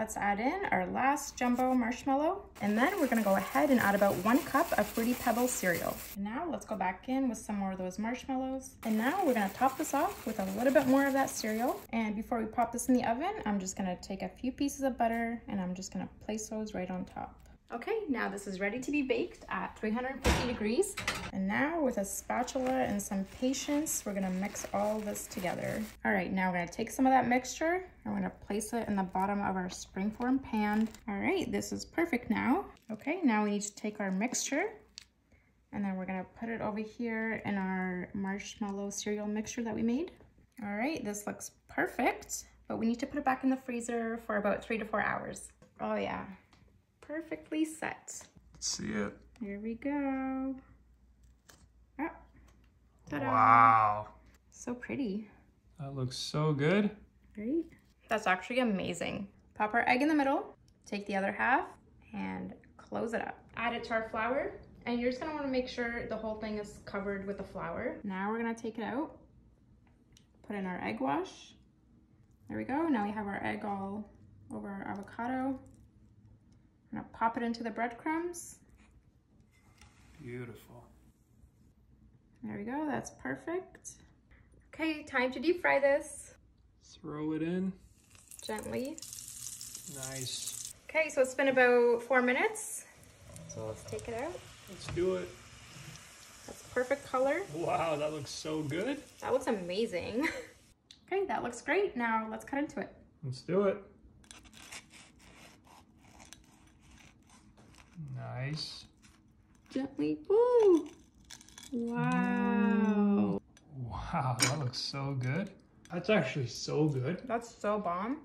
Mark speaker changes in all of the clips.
Speaker 1: Let's add in our last jumbo marshmallow. And then we're gonna go ahead and add about one cup of Fruity Pebbles cereal. And now let's go back in with some more of those marshmallows. And now we're gonna top this off with a little bit more of that cereal. And before we pop this in the oven, I'm just gonna take a few pieces of butter and I'm just gonna place those right on top. Okay, now this is ready to be baked at 350 degrees. And now with a spatula and some patience, we're gonna mix all this together. All right, now we're gonna take some of that mixture and we're gonna place it in the bottom of our springform pan. All right, this is perfect now. Okay, now we need to take our mixture and then we're gonna put it over here in our marshmallow cereal mixture that we made. All right, this looks perfect, but we need to put it back in the freezer for about three to four hours. Oh yeah, perfectly set.
Speaker 2: Let's see it.
Speaker 1: Here we go. Oh,
Speaker 2: wow.
Speaker 1: So pretty,
Speaker 2: That looks so good.
Speaker 1: right? That's actually amazing. Pop our egg in the middle, take the other half, and close it up. Add it to our flour, and you're just gonna wanna make sure the whole thing is covered with the flour. Now we're gonna take it out, put in our egg wash. There we go, now we have our egg all over our avocado. I'm gonna pop it into the breadcrumbs.
Speaker 2: Beautiful.
Speaker 1: There we go, that's perfect. Okay, time to deep fry this
Speaker 2: Throw it in.
Speaker 1: gently.
Speaker 2: Nice.
Speaker 1: Okay, so it's been about four minutes. So let's take it out.
Speaker 2: Let's do it.
Speaker 1: That's perfect color.
Speaker 2: Wow, that looks so good.
Speaker 1: That looks amazing. okay, that looks great. Now let's cut into it.
Speaker 2: Let's do it. Nice.
Speaker 1: Gently. Woo! Wow.
Speaker 2: Wow, that looks so good. That's actually so good.
Speaker 1: That's so bomb.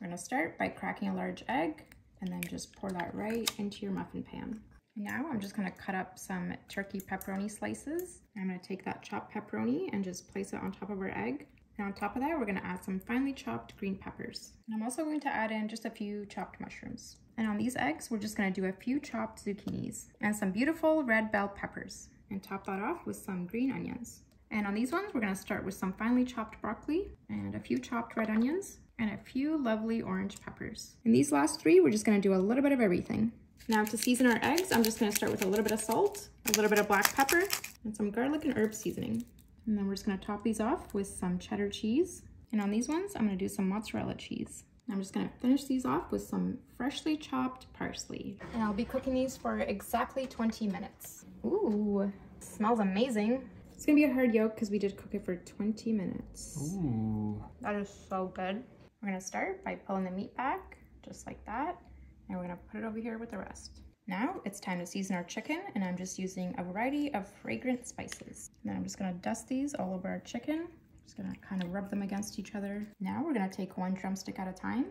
Speaker 1: We're gonna start by cracking a large egg and then just pour that right into your muffin pan. Now I'm just gonna cut up some turkey pepperoni slices. I'm gonna take that chopped pepperoni and just place it on top of our egg. And on top of that, we're gonna add some finely chopped green peppers. And I'm also going to add in just a few chopped mushrooms. And on these eggs, we're just gonna do a few chopped zucchinis and some beautiful red bell peppers and top that off with some green onions. And on these ones, we're gonna start with some finely chopped broccoli and a few chopped red onions and a few lovely orange peppers. And these last three, we're just gonna do a little bit of everything. Now to season our eggs, I'm just gonna start with a little bit of salt, a little bit of black pepper, and some garlic and herb seasoning. And then we're just gonna top these off with some cheddar cheese. And on these ones, I'm gonna do some mozzarella cheese. I'm just gonna finish these off with some freshly chopped parsley. And I'll be cooking these for exactly 20 minutes. Ooh, smells amazing. It's gonna be a hard yolk because we did cook it for 20 minutes.
Speaker 2: Ooh.
Speaker 1: That is so good. We're gonna start by pulling the meat back, just like that. And we're gonna put it over here with the rest. Now it's time to season our chicken and I'm just using a variety of fragrant spices. And then I'm just gonna dust these all over our chicken. Just gonna kind of rub them against each other. Now we're gonna take one drumstick at a time.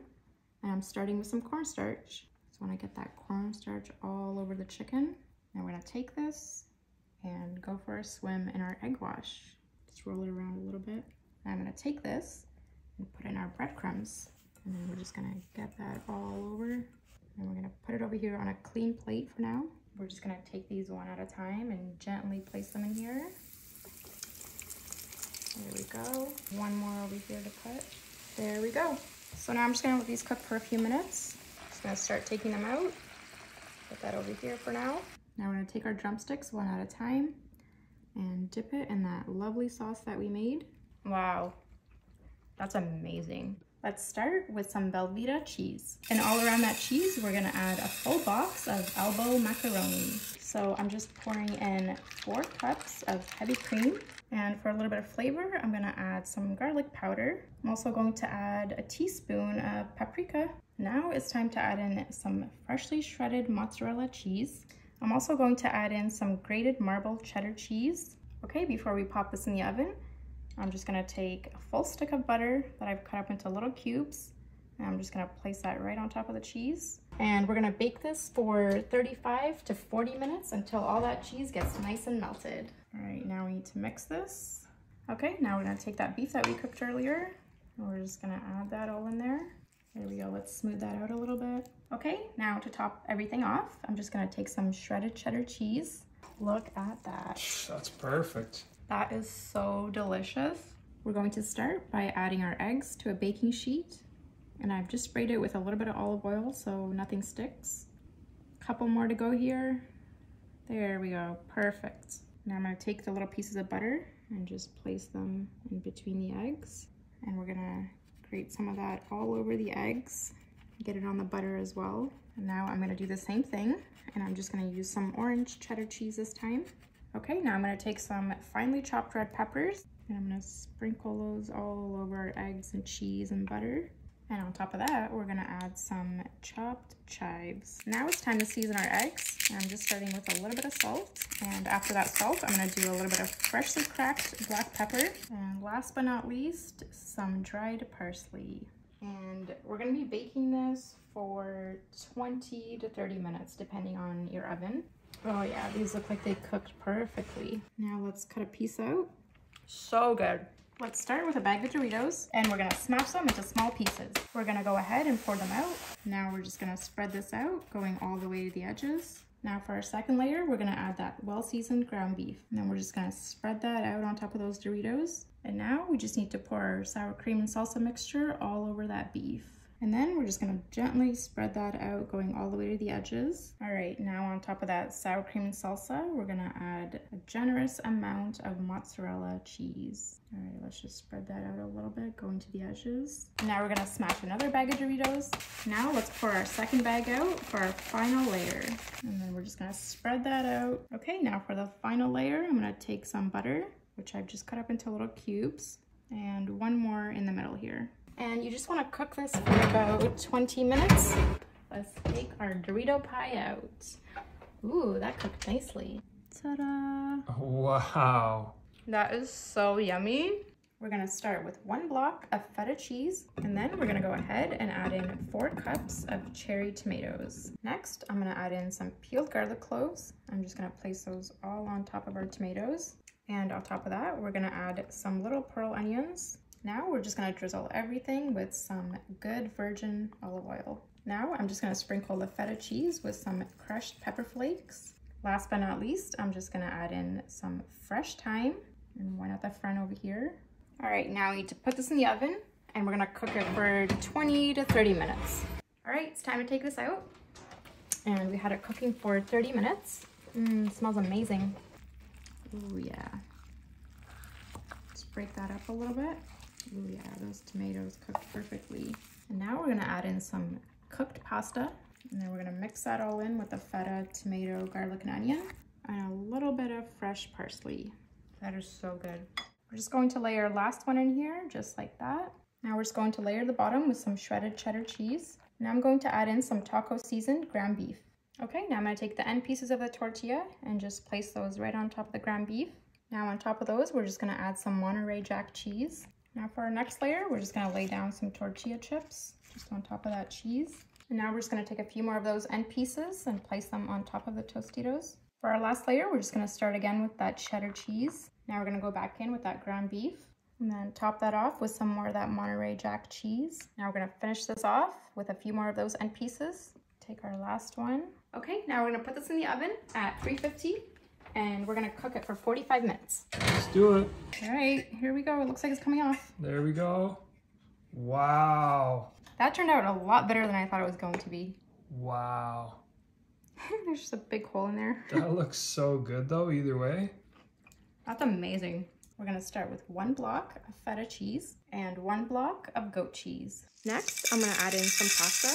Speaker 1: And I'm starting with some cornstarch. So when I get that cornstarch all over the chicken, now we're gonna take this and go for a swim in our egg wash. Just roll it around a little bit. And I'm gonna take this and put in our breadcrumbs. And then we're just gonna get that all over. And we're gonna put it over here on a clean plate for now. We're just gonna take these one at a time and gently place them in here. There we go. One more over here to put. There we go. So now I'm just gonna let these cook for a few minutes. Just gonna start taking them out. Put that over here for now. Now we're gonna take our drumsticks one at a time and dip it in that lovely sauce that we made. Wow, that's amazing. Let's start with some Velveeta cheese. And all around that cheese, we're gonna add a full box of elbow macaroni. So I'm just pouring in four cups of heavy cream. And for a little bit of flavor, I'm gonna add some garlic powder. I'm also going to add a teaspoon of paprika. Now it's time to add in some freshly shredded mozzarella cheese. I'm also going to add in some grated marble cheddar cheese. Okay, before we pop this in the oven, I'm just gonna take a full stick of butter that I've cut up into little cubes. And I'm just gonna place that right on top of the cheese. And we're gonna bake this for 35 to 40 minutes until all that cheese gets nice and melted. All right, now we need to mix this. Okay, now we're gonna take that beef that we cooked earlier, and we're just gonna add that all in there. There we go, let's smooth that out a little bit. Okay, now to top everything off, I'm just gonna take some shredded cheddar cheese. Look at that.
Speaker 2: That's perfect.
Speaker 1: That is so delicious. We're going to start by adding our eggs to a baking sheet. And I've just sprayed it with a little bit of olive oil so nothing sticks. Couple more to go here. There we go, perfect. Now I'm gonna take the little pieces of butter and just place them in between the eggs. And we're gonna grate some of that all over the eggs. Get it on the butter as well. And now I'm gonna do the same thing and I'm just gonna use some orange cheddar cheese this time. Okay, now I'm gonna take some finely chopped red peppers and I'm gonna sprinkle those all over our eggs and cheese and butter. And on top of that, we're gonna add some chopped chives. Now it's time to season our eggs. I'm just starting with a little bit of salt. And after that salt, I'm gonna do a little bit of freshly cracked black pepper. And last but not least, some dried parsley. And we're gonna be baking this for 20 to 30 minutes, depending on your oven. Oh yeah, these look like they cooked perfectly. Now let's cut a piece out. So good. Let's start with a bag of Doritos and we're gonna smash them into small pieces. We're gonna go ahead and pour them out. Now we're just gonna spread this out, going all the way to the edges. Now for our second layer, we're gonna add that well-seasoned ground beef. And then we're just gonna spread that out on top of those Doritos. And now we just need to pour our sour cream and salsa mixture all over that beef. And then we're just gonna gently spread that out going all the way to the edges. All right, now on top of that sour cream and salsa, we're gonna add a generous amount of mozzarella cheese. All right, let's just spread that out a little bit, going to the edges. Now we're gonna smash another bag of Doritos. Now let's pour our second bag out for our final layer. And then we're just gonna spread that out. Okay, now for the final layer, I'm gonna take some butter, which I've just cut up into little cubes, and one more in the middle here. And you just want to cook this for about 20 minutes. Let's take our Dorito pie out. Ooh, that cooked nicely. Ta-da!
Speaker 2: Wow.
Speaker 1: That is so yummy. We're gonna start with one block of feta cheese, and then we're gonna go ahead and add in four cups of cherry tomatoes. Next, I'm gonna add in some peeled garlic cloves. I'm just gonna place those all on top of our tomatoes. And on top of that, we're gonna add some little pearl onions, now we're just gonna drizzle everything with some good virgin olive oil. Now I'm just gonna sprinkle the feta cheese with some crushed pepper flakes. Last but not least, I'm just gonna add in some fresh thyme and one at the front over here. All right, now we need to put this in the oven and we're gonna cook it for 20 to 30 minutes. All right, it's time to take this out. And we had it cooking for 30 minutes. Mmm, smells amazing. Oh yeah. Let's break that up a little bit. Yeah, those tomatoes cooked perfectly. And now we're gonna add in some cooked pasta. And then we're gonna mix that all in with the feta, tomato, garlic, and onion. And a little bit of fresh parsley. That is so good. We're just going to layer last one in here, just like that. Now we're just going to layer the bottom with some shredded cheddar cheese. Now I'm going to add in some taco seasoned ground beef. Okay, now I'm gonna take the end pieces of the tortilla and just place those right on top of the ground beef. Now on top of those, we're just gonna add some Monterey Jack cheese. Now for our next layer, we're just gonna lay down some tortilla chips just on top of that cheese. And now we're just gonna take a few more of those end pieces and place them on top of the Tostitos. For our last layer, we're just gonna start again with that cheddar cheese. Now we're gonna go back in with that ground beef and then top that off with some more of that Monterey Jack cheese. Now we're gonna finish this off with a few more of those end pieces. Take our last one. Okay, now we're gonna put this in the oven at 350 and we're gonna cook it for 45 minutes.
Speaker 2: Do it.
Speaker 1: All right, here we go. It looks like it's coming off.
Speaker 2: There we go. Wow.
Speaker 1: That turned out a lot better than I thought it was going to be.
Speaker 2: Wow.
Speaker 1: There's just a big hole in there.
Speaker 2: That looks so good though, either way.
Speaker 1: That's amazing. We're gonna start with one block of feta cheese and one block of goat cheese. Next, I'm gonna add in some pasta.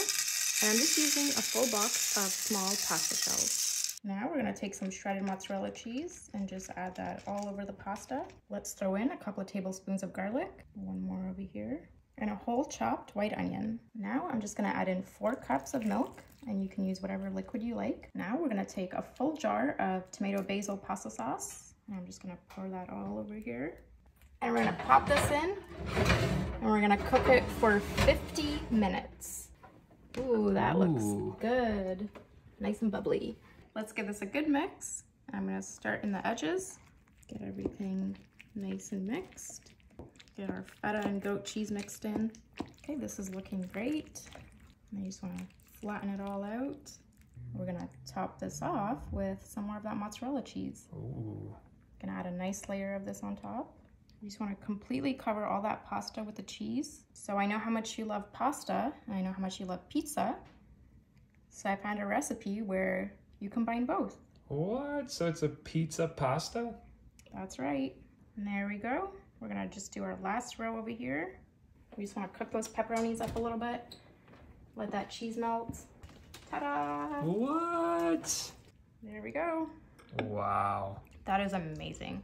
Speaker 1: And I'm just using a full box of small pasta shells. Now we're gonna take some shredded mozzarella cheese and just add that all over the pasta. Let's throw in a couple of tablespoons of garlic, one more over here, and a whole chopped white onion. Now I'm just gonna add in four cups of milk and you can use whatever liquid you like. Now we're gonna take a full jar of tomato basil pasta sauce. And I'm just gonna pour that all over here. And we're gonna pop this in and we're gonna cook it for 50 minutes. Ooh, that
Speaker 2: Ooh.
Speaker 1: looks good. Nice and bubbly. Let's give this a good mix. I'm gonna start in the edges, get everything nice and mixed. Get our feta and goat cheese mixed in. Okay, this is looking great. And I just wanna flatten it all out. We're gonna top this off with some more of that mozzarella cheese.
Speaker 2: Ooh.
Speaker 1: Gonna add a nice layer of this on top. You just want to completely cover all that pasta with the cheese. So I know how much you love pasta, and I know how much you love pizza. So I found a recipe where you combine both.
Speaker 2: What? So it's a pizza pasta?
Speaker 1: That's right. And there we go. We're gonna just do our last row over here. We just wanna cook those pepperonis up a little bit. Let that cheese melt. Ta-da!
Speaker 2: What?
Speaker 1: There we go.
Speaker 2: Wow.
Speaker 1: That is amazing.